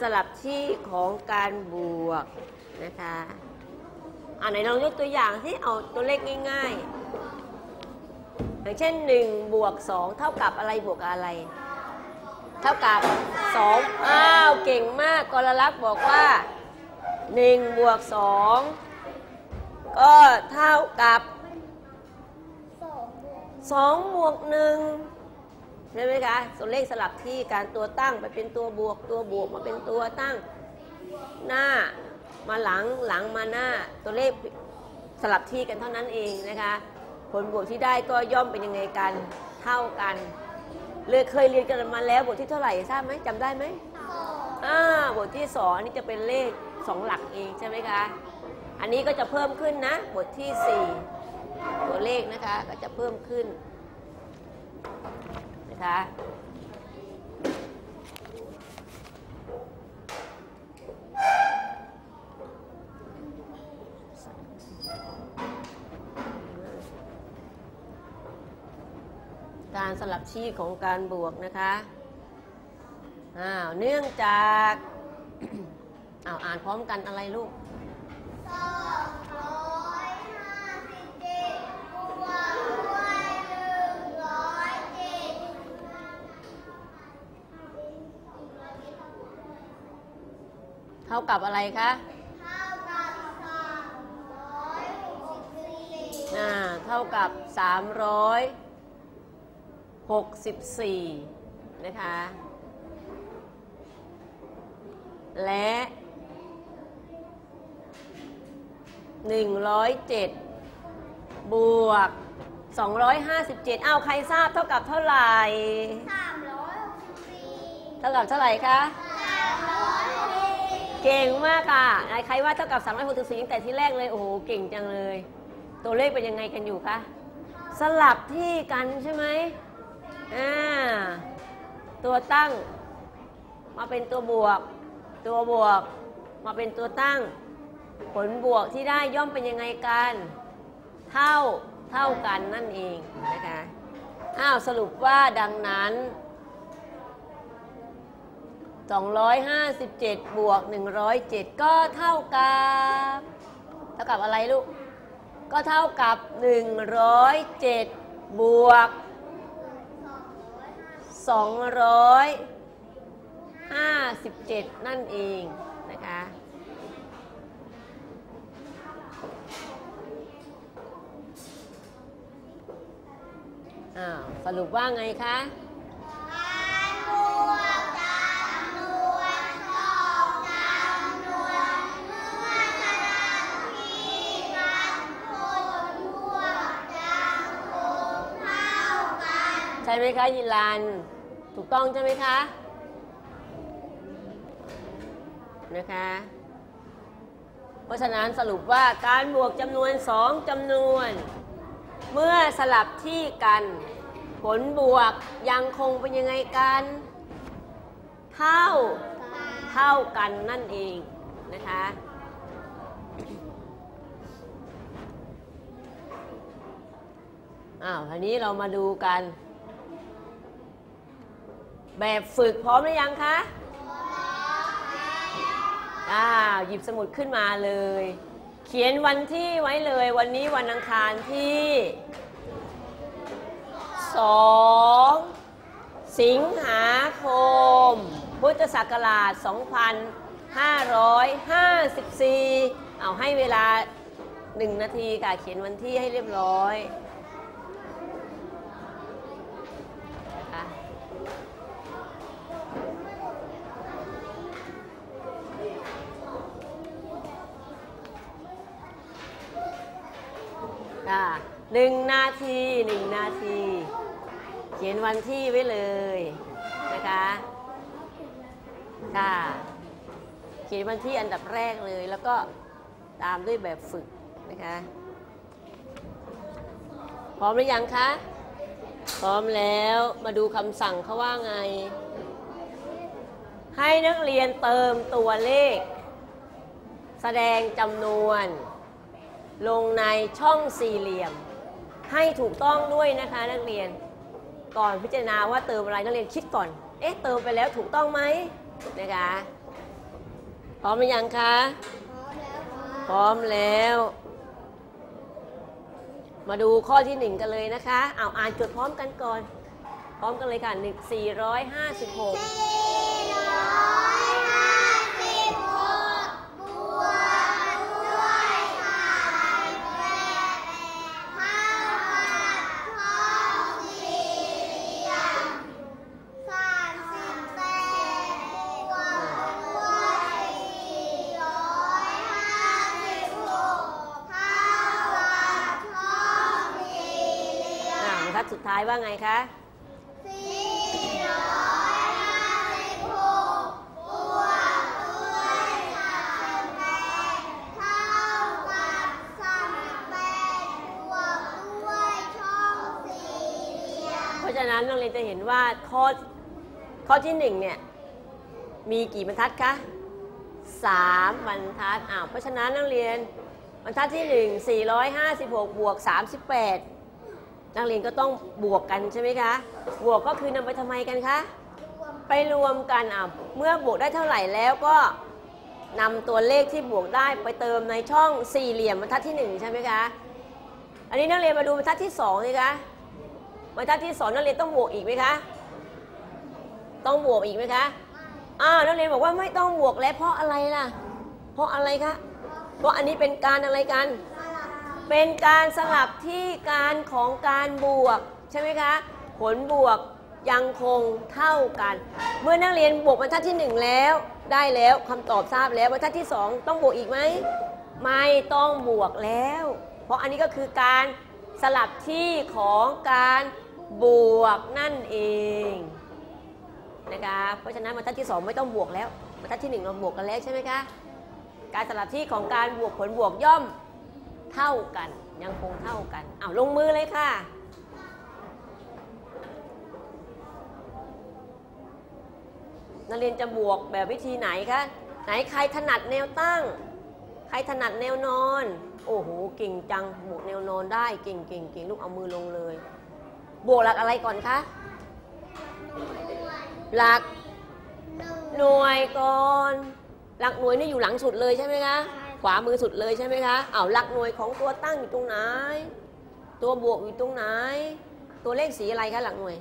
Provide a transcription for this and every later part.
สลับที่ของการบวกนะคะอ่าไหนลองยกตัวอย่างที่เอาตัวเลขง่ายๆ อย่างเช่น1บวก2เท่ากับอะไรบวกอะไร เท่ากับ 2 อ้าว เก่งมากกรลักษณ์บอกว่า1บวก2ก็เท่ากับ2บวก1 ใช่ไหมคะตัวเลขสลับที่การตัวตั้งไปเป็นตัวบวก ตัวบวกมาเป็นตัวตั้งหน้ามาหลังหลังมาหน้าตัวเลขสลับที่กันเท่านั้นเองนะคะ ผลบวกที่ได้ก็ย่อมเป็นยังไงกันเท่ากันเลยเคยเรียนกันมาแล้วบทที่เท่าไหร่ทราบไหมจำได้ไหมอ่าบทที่สองอันนี้จะเป็นเลขสองหลักเองใช่ไหมคะอันนี้ก็จะเพิ่มขึ้นนะบทที่สี่ตัวเลขนะคะก็จะเพิ่มขึ้น นะคะการสลับชีพของการบวกนะคะอ้าวเนื่องจาก อ้าวอ่านพร้อมกันอะไรลูก ท่ากับอะไรคะอ่าเท่ากับ 364 นะคะ และ 107 บวก 257เอาใครทราบเท่ากับเท่าไหร่เท่ากับเท่าไหร่คะ เก่งมากค่ะไหนใครว่าเท่ากับ364ตั้งแต่ที่แรกเลย โอ้โห เก่งจังเลย ตัวเลขเป็นยังไงกันอยู่คะ สลับที่กันใช่ไหมอ่า ตัวตั้ง มาเป็นตัวบวก ตัวบวก มาเป็นตัวตั้ง ผลบวกที่ได้ย่อมเป็นยังไงกัน เท่า เท่ากันนั่นเองนะคะ อ้าว สรุปว่าดังนั้น 257 บวก 107 ก็เท่ากับ เท่ากับอะไรลูก ก็เท่ากับ 107 บวก 257 นั่นเองนะคะสรุปว่าไงคะ ช่ไหมคะยิรัน ถูกต้องใช่ไหมคะ นะคะ เพราะฉะนั้นสรุปว่าการบวกจำนวนสองจำนวน เมื่อสลับที่กัน ผลบวกยังคงเป็นยังไงกัน เท่าเท่ากันนั่นเองนะคะอ้าวทีนี้เรามาดูกัน แบบฝึกพร้อมหรือยังคะอ้าวหยิบสมุดขึ้นมาเลย เขียนวันที่ไว้เลย วันนี้วันอังคารที่2สิงหาคม พุทธศักราช 2554 เอาให้เวลา 1 นาทีค่ะ เขียนวันที่ให้เรียบร้อยนะคะ ค่ะ หนึ่งนาทีหนึ่งนาที เขียนวันที่ไว้เลยนะคะค่ะเขียนวันที่อันดับแรกเลย แล้วก็ตามด้วยแบบฝึกนะคะพร้อมหรือยังคะพร้อมแล้วมาดูคำสั่งเขาว่าไง ให้นักเรียนเติมตัวเลข แสดงจำนวน ลงในช่องสี่เหลี่ยม ให้ถูกต้องด้วยนะคะนักเรียน ก่อนพิจารณาว่าเติมอะไรนักเรียนคิดก่อน เอ๊ะเติมไปแล้วถูกต้องไหมนะคะพร้อมหรือยังคะพร้อมแล้ว มาดูข้อที่หนึ่งกันเลยนะคะเอาอ่านจดพร้อมกันก่อน พร้อมกันเลยค่ะ 456 สุดท้ายว่าไงคะเพราะฉะนั้นนักเรียนจะเห็นว่าข้อข้อที่หนึ่งเนี่ยมีกี่บรรทัดคะสามบรรทัดอ้าวเพราะฉะนั้นนักเรียนบรรทัดที่หนึ่ง456บวก38 นักเรียนก็ต้องบวกกันใช่ไหมคะ บวกก็คือนำไปทำไมกันคะ ไปรวมกันอะเมื่อบวกได้เท่าไหร่แล้วก็นำตัวเลขที่บวกได้ไปเติมในช่องสี่เหลี่ยมบรรทัดที่หนึ่งใช่ไหมคะ อันนี้นักเรียนมาดูบรรทัดที่สองสิคะ บรรทัดที่สองนักเรียนต้องบวกอีกไหมคะ ต้องบวกอีกไหมคะอ้าวนักเรียนบอกว่าไม่ต้องบวกแล้วเพราะอะไรล่ะ เพราะอะไรคะ เพราะอันนี้เป็นการอะไรกัน เป็นการสลับที่การของการบวก ใช่ไหมคะ ผลบวกยังคงเท่ากัน เมื่อนักเรียนบวกบรรทัดที่หนึ่งแล้ว ได้แล้วคำตอบทราบแล้วบรรทัดที่สองต้องบวกอีกไหมไม่ต้องบวกแล้ว เพราะอันนี้ก็คือการสลับที่ของการบวกนั่นเองนะคะเพราะฉะนั้นบรรทัดที่สองไม่ต้องบวกแล้วบรรทัดที่หนึ่งเราบวกกันแล้วใช่ไหมคะการสลับที่ของการบวกผลบวกย่อม เท่ากัน ยังคงเท่ากันเอาลงมือเลยค่ะนักเรียนจะบวกแบบวิธีไหนคะไหนใครถนัดแนวตั้ง ใครถนัดแนวนอน โอ้โหเก่งจังบวกแนวนอนได้เก่งเก่งเก่งลูกเอามือลงเลย บวกหลักอะไรก่อนคะหลักหน่วยก่อน หลักหน่วยนี่อยู่หลังสุดเลยใช่ไหมคะ ขวามือสุดเลยใช่ไหมคะเอาหลักหน่วยของตัวตั้งอยู่ตรงไหน ตัวบวกอยู่ตรงไหน ตัวเลขสีอะไรคะหลักหน่วย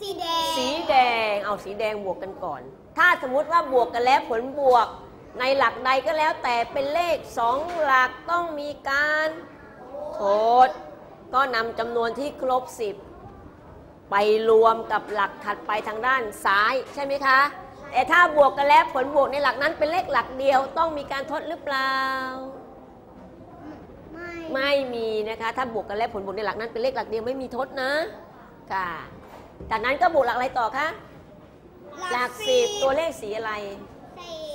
สีแดง สีแดง เอาสีแดงบวกกันก่อน ถ้าสมมุติว่าบวกกันแล้วผลบวกในหลักใดก็แล้วแต่เป็นเลขสองหลักต้องมีการโทดก็นำจำนวนที่ครบ 10 ไปรวมกับหลักถัดไปทางด้านซ้ายใช่ไหมคะ แต่ถ้าบวกกันแล้วผลบวกในหลักนั้นเป็นเลขหลักเดียวต้องมีการทดหรือเปล่า ไม่ ไม่มีนะคะ ถ้าบวกกันแล้วผลบวกในหลักนั้นเป็นเลขหลักเดียวไม่มีทดนะ ค่ะ จากนั้นก็บวกหลักอะไรต่อคะหลักสิบตัวเลขสีอะไร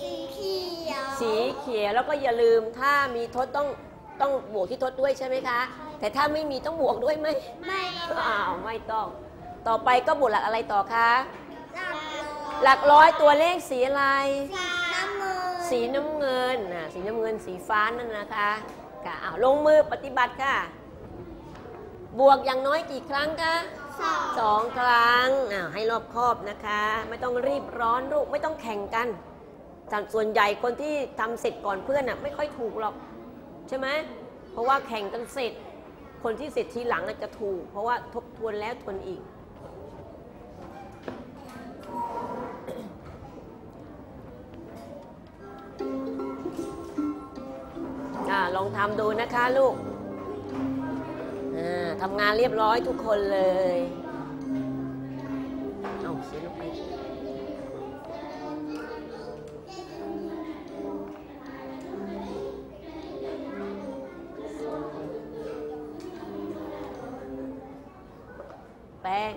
สีเขียวสีเขียวแล้วก็อย่าลืมถ้ามีทดต้องต้องบวกที่ทดด้วยใช่ไหมคะ แต่ถ้าไม่มีต้องบวกด้วยไหมไม่อ้าวไม่ต้อง ต่อไปก็บวกหลักอะไรต่อคะ หลักร้อยหลักร้อยตัวเลขสีอะไรสีน้ำเงินสีน้ำเงินน่ะสีน้ำเงินสีฟ้านั่นนะคะค่ะอ้าวลงมือปฏิบัติค่ะ บวกอย่างน้อยกี่ครั้งคะสองสองครั้งอ้าวให้รอบคอบนะคะ ไม่ต้องรีบร้อนลูกไม่ต้องแข่งกันแต่ส่วนใหญ่คนที่ทำเสร็จก่อนเพื่อนน่ะไม่ค่อยถูกหรอก ใช่ไหมเพราะว่าแข่งกันเสร็จ คนที่เสร็จทีหลังน่ะจะถูก เพราะว่าทบทวนแล้วทวนอีก ลองทำดูนะคะลูกทำงานเรียบร้อยทุกคนเลย เอาเขียลงไปแป้ง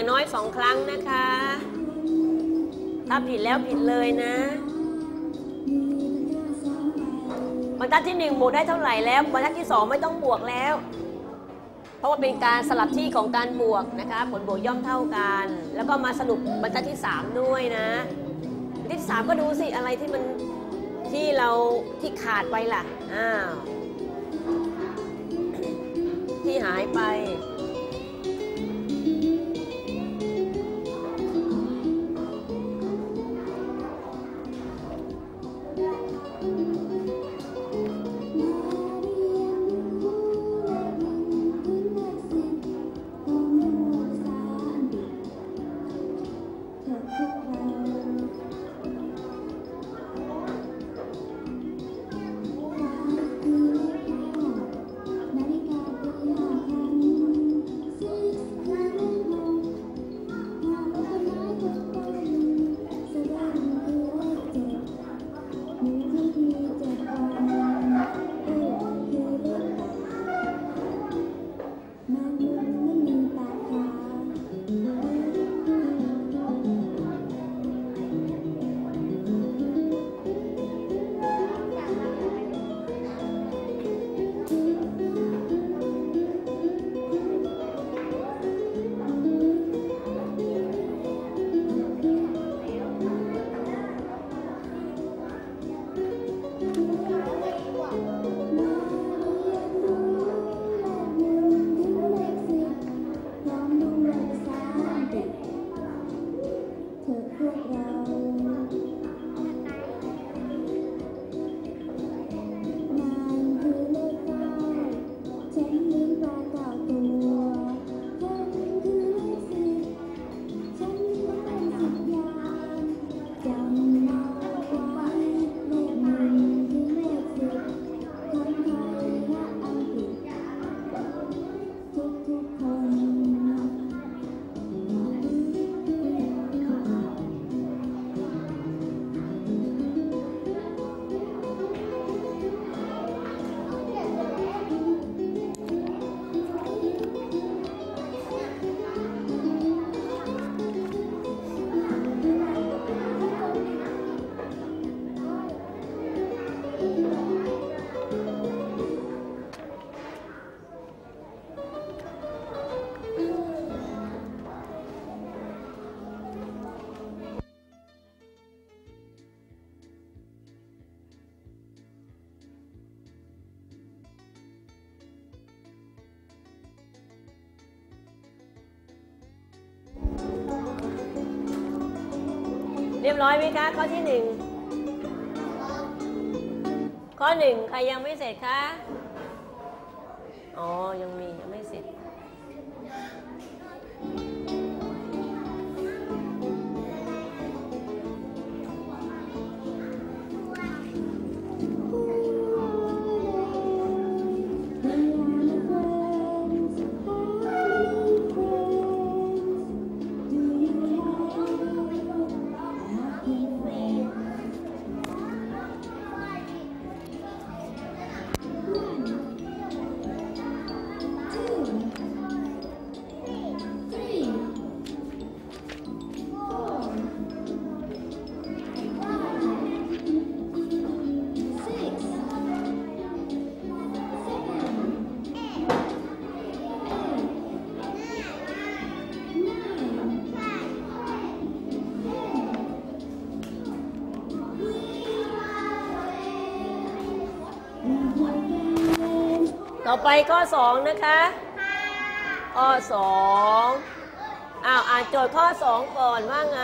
อย่างน้อยสองครั้งนะคะ ถ้าผิดแล้วผิดเลยนะบรรทัดที่หนึ่งบวกได้เท่าไหร่แล้วบรรทัดที่สองไม่ต้องบวกแล้ว เพราะว่าเป็นการสลับที่ของการบวกนะคะ ผลบวกย่อมเท่ากัน แล้วก็มาสรุปบรรทัดที่3ด้วยนะบรรทัดที่3ก็ดูสิอะไรที่มันที่เราที่ขาดไปล่ะ อ้าว ที่หายไป รียบร้อยไหมคะข้อที่หนึ่งข้อหนึ่งใครยังไม่เสร็จคะ อ๋อ ยังมี ไม่เสร็จต่อไปข้อ2นะคะข้อ2อ้าวอ่านโจทย์ข้อ2ก่อนว่าไง